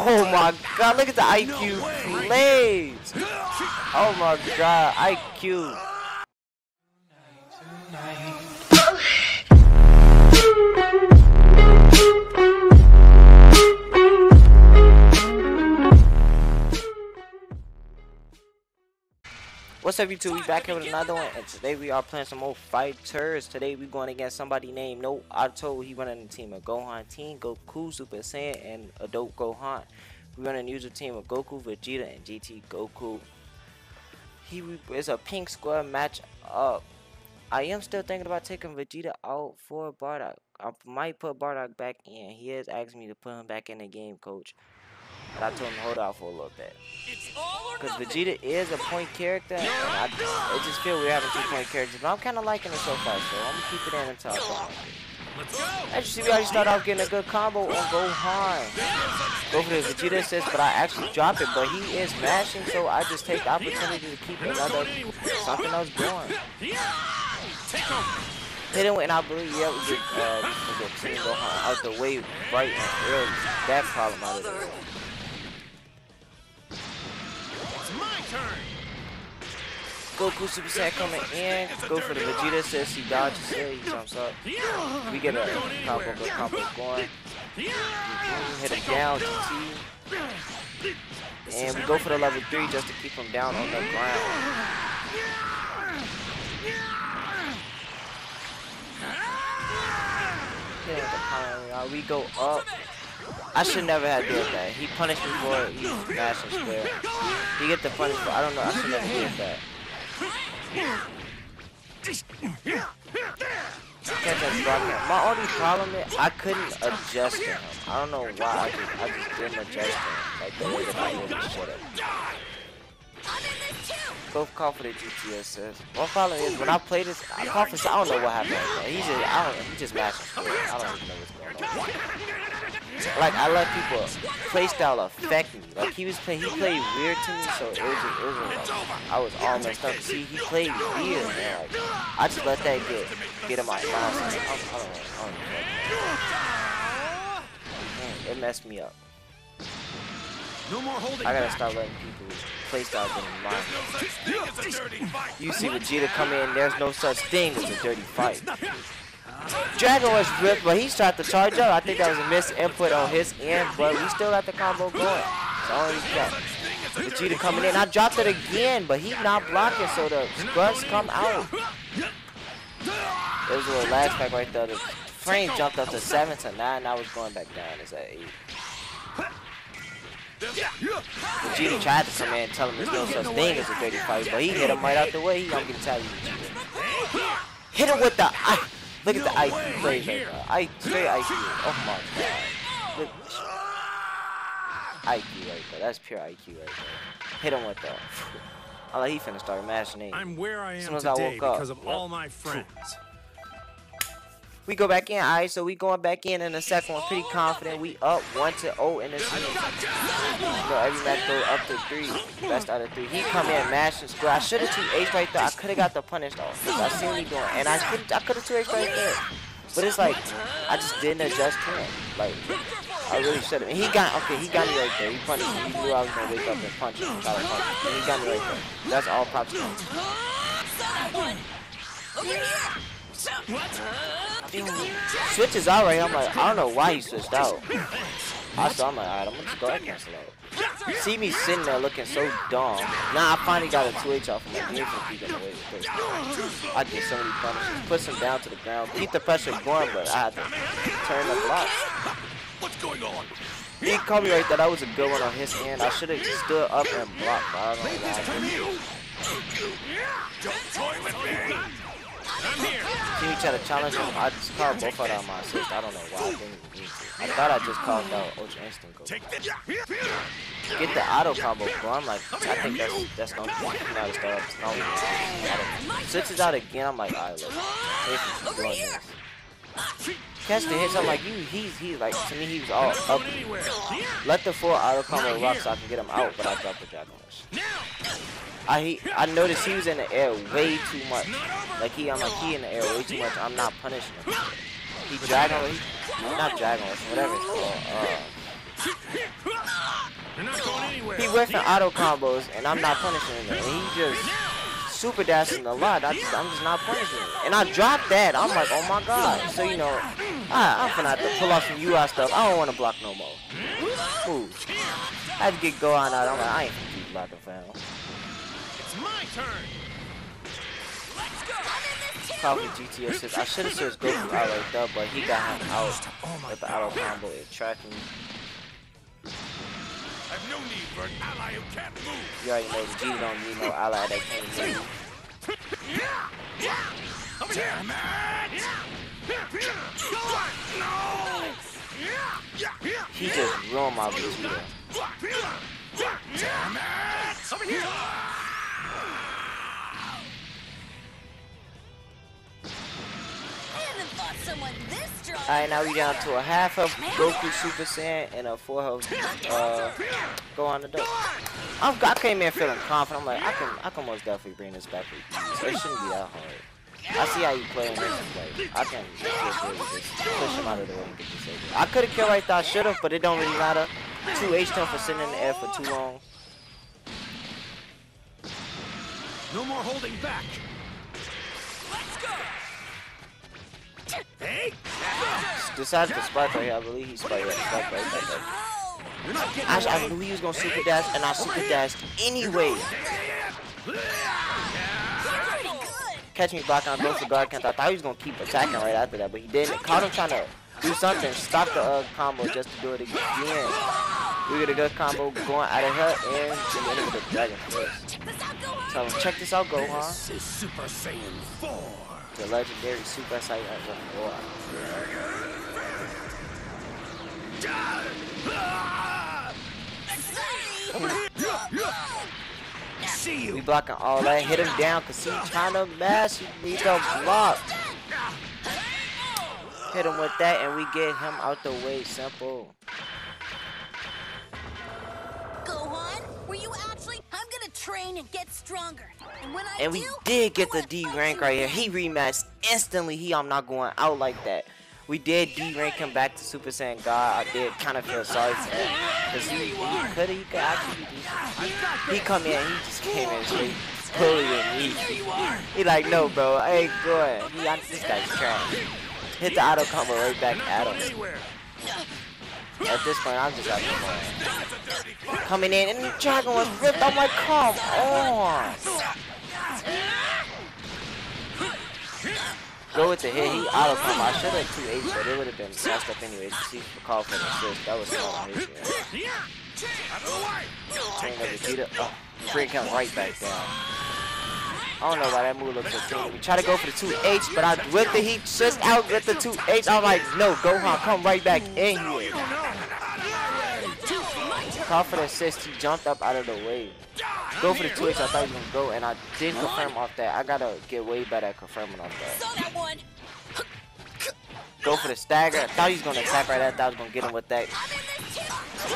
Oh my god, look at the IQ plays. Oh my god, IQ. What's up YouTube? We back here with another one and today we are playing some more FighterZ. Today we going against somebody named No I told He running the team of Gohan Team, Goku, Super Saiyan, and Adult Gohan. We running a user team of Goku, Vegeta, and GT Goku. He is a pink square match up. I am still thinking about taking Vegeta out for Bardock. I might put Bardock back in. He has asked me to put him back in the game, coach. But I told him to hold out for a little bit. Because Vegeta is a point character, and I, I just feel we're having two point characters. But I'm kind of liking it so far, so I'm going to keep it in until I. As you see, we already start off getting a good combo on Gohan. Go for the Vegeta assist, but I actually drop it. But he is mashing, so I just take the opportunity to keep another something else going. Hit him, and I believe, yeah, we get, uh, we get Teen Gohan out the way right and early. That problem out of there. Goku Super Saiyan coming in. Go for the Vegeta. Says he dodges it. He jumps up. We get a combo, good combo going. Hit him down. GT. And we go for the level 3 just to keep him down on the ground. Yeah, uh, we go up. I should never have did that. He punished me for it. He mashed square. He get the punish for I don't know. I should never did that. My only problem is I couldn't adjust to him. I don't know why. I just, I just didn't adjust him like the way that I really should have. Go call for the GTS. One problem is when I play this, I call for. I don't know what happened. Like He just, I don't. He just mashed. I don't even know what's going on. Like I let people playstyle affect me. Like he was playing, he played weird to me, so it was, it was like I was all messed up. See, he played weird, man. Like I just let that get get in my mind. I don't, I don't, I don't it messed me up. No more holding I gotta start letting people playstyle get in mind. You see Vegeta come in, there's no such thing as a dirty fight. Dragon was ripped, but he tried to charge up. I think that was a missed input on his end, but we still got the combo going. So all he's got. Vegeta coming in. I dropped it again, but he not blocking, so the grunts come out. It was a little lag back right there. The frame jumped up to 7 to 9. I was going back down. It's at 8. Vegeta tried to come in and tell him there's no such thing as a dirty fight, but he hit him right out the way. He gonna get tired of Vegeta. Hit him with the... Look at the IQ right. I straight IQ. Oh my god. Look. IQ right there. That's pure IQ right there. Hit him with that. I like he finna start mashing I'm where I am as today I woke up. because of yep. all my friends. We go back in, alright, so we going back in in the second one, pretty confident. We up 1 to 0 in the season. Know, every match go up to 3, best out of 3. He come in, mash and square. I should have 2 H right there. I could have got the punish though. I see what he doing. And I could I could have 2 H right there. But it's like, I just didn't adjust to him. Like, I really should have. And he got, okay, he got me right there. He punched me. He knew I was going to wake up and punch him, try to punch him. And he got me right there. That's all props to him. Switch is alright. I'm like, I don't know why he switched out. I saw, I'm like, alright, I'm gonna just go ahead and cancel out. See me sitting there looking so dumb. Nah, I finally got a 2H off of my game from keeping away with this. I get so many punishes. Push him down to the ground. Keep the pressure going, but I had to turn the block. What's going on? He called me right there. That was a good one on his end. I should have stood up and blocked, but I don't know why. Don't toy with me. Can you try to challenge him? I called both of them my assist. I don't know why I didn't need to. I thought I just called out Ultra Instinct Go. Get the auto combo bro. I'm like, I think that's that's gonna be you know, start up strong. Switches out again, I'm like, alright, look. If doing this. Catch the hits, I'm like, you, he's, he's like, to me, he was all up. Let the full auto combo rock so I can get him out, but I dropped the Dragon Rush. I I noticed he was in the air way too much. Like he, I'm like he in the air way too much. I'm not punishing him. He dragon, he, not dragon, whatever it's called. Uh, whiffing auto combos, and I'm not punishing him. And he just super dashing a lot. I I'm just not punishing him. And I dropped that. I'm like, oh my god. So, you know, I, I'm gonna have to pull off some UI stuff. I don't want to block no more. Ooh. I had to get Gohan out. I'm like, I ain't gonna keep blocking for. It's my turn. Call of GTS I should have switched Goku out like that, but he got him out oh with the auto combo. It tracked me. I've no need for an ally who can't move. You already know Vegeta don't need no ally that can't move. Damn it! No! He just ruined my Vegeta. Damn it! Over here! Alright, now we down to a half of Goku Super Saiyan and a full health uh, on the Dope. I'm, I came in feeling confident. I'm like, I can, I can most definitely bring this back with you. It shouldn't be that hard. I see how you play in this play. I can just really just push him out of the way and get this over. I could have killed right there, I should have, but it don't really matter. 2 H turn for sitting in the air for too long. No more holding back. Hey! Decided to spike right here. I believe he spiked right, spiked right there. Actually, I knew he was gonna super dash, and I super dashed anyway. Catch me blocking on both the guard counter. I thought he was gonna keep attacking right after that, but he didn't. Caught him trying to do something. Stop the uh, combo just to do it again. We get a good combo going out of here and the end of the dragon first. Check this out, Gohan. This is Super Saiyan 4 the legendary Super Saiyan 4. See you. We blocking all that. Hit him down because he's trying to mash. He needs a block. Hit him with that and we get him out the way. Simple. Gohan, were you actually? I'm gonna train and get stronger. And when I And do, we did get the D rank right here. He rematched instantly. He I'm not going out like that. We did D rank him back to Super Saiyan God. I did kind of feel sorry for him. Because he, he could he could actually be decent. He come in, he just came in straight bullying me. He like, no bro, I ain't going. He, I, this guy's trash. Hit the auto combo right back at him. At this point, I'm just having fun. Coming in, and the dragon was ripped. I'm like, come on. Oh. Go with the hit. He auto come. I should have 2 H, but it would have been messed up anyway. See the call for the assist. That was smart on his Vegeta. Oh, bring him right back down. I don't know why that move looks so clean. We try to go for the 2H, but I with the heat just out with the 2H. I'm like, no, Gohan, come right back in here. Call for the assist. He jumped up out of the way. Go for the 2H. I thought he was going to go, and I didn't confirm off that. I got to get way better at confirming off that. Go for the stagger. I thought he was going to attack right after I was going to get him with that.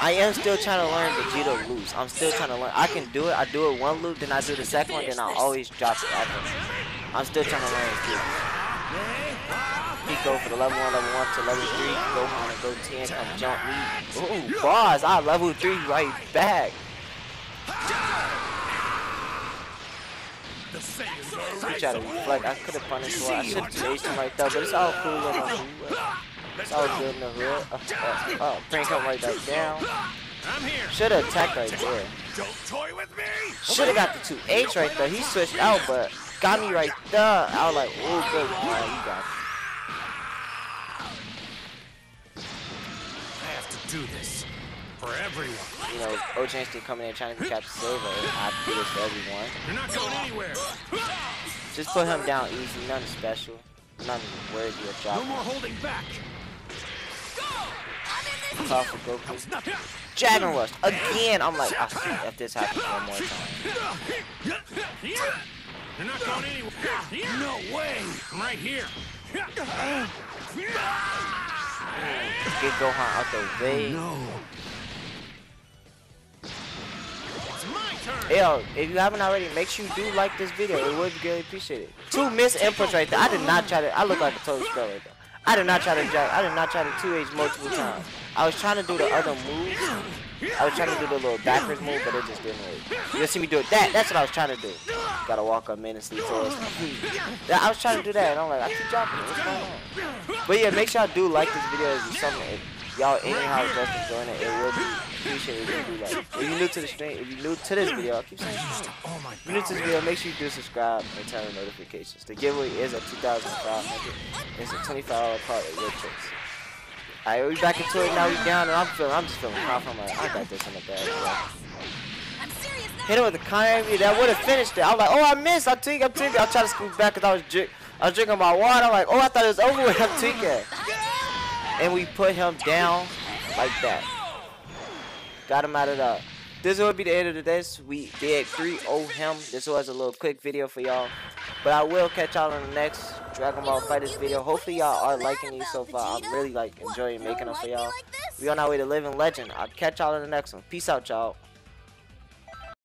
I am still trying to learn Vegeta loops. I'm still trying to learn. I can do it. I do it one loop, then I do the second one, then I always drop it after. I'm still trying to learn too. He go for the level 1, level 1 to level 3. Go on and go 10, come jump me. Ooh, boss, I level 3 right back. He tried to reflect. I could have punished more. I should have chased him right there, but it's all cool. In It's all good in the hood. Uh, uh, uh, bring him right back down. Should have attacked right there. Should have got the 2H right there. He switched out, but got me right there. I was like, oh, good. Oh, you got I have to do this for everyone. You know, O coming in trying to catch Silver. I have to do this for everyone. You're not going anywhere. Just put him down easy, nothing special, nothing worthy of dropping. No more holding back. Call for Goku. Dragon Rush. Again, I'm like, I see if this happens one more time. You're not going anywhere. No way. I'm right here. Get Gohan out the oh, way. No. Yo, if you haven't already, make sure you do like this video. It would be greatly appreciated. Two missed inputs right there. I did not try to. I look like a total scrub right there. I did not try to jack. I did not try to 2H multiple times. I was trying to do the other moves. I was trying to do the little backwards move, but it just didn't work. You'll see me do it. That, that's what I was trying to do. Gotta walk up menacely towards me. I was trying to do that, and I'm like, I keep dropping it. What's going on? But yeah, make sure y'all do like this video. If something, if y'all anyhow just enjoying it, it will be appreciated if you do like. If you're new to the stream, if you're new to this video, I keep saying stream. Oh if you're new to this video, make sure you do subscribe and turn on notifications. The giveaway is a 2,500. It's a 25 hour part of your choice. Alright, we back into it now. We down, and I'm feeling, I'm just feeling confident. I'm like, I got this in the bag. Bro. I'm serious. Hit him with the Kanye. That would have finished it. I'm like, oh, I missed. I'm tweaking. I'm tweaking. I tried to scoot back because I was drink, I was drinking my water. I'm like, oh, I thought it was over with. I'm tweaking. And we put him down like that. Got him out of the. This will be the end of this. We did 3-0 him. This was a little quick video for y'all. But I will catch y'all in the next Dragon Ball FighterZ video. Hopefully y'all are liking these so far. I'm really like enjoying making them for y'all. We on our way to living legend. I'll catch y'all in the next one. Peace out, y'all.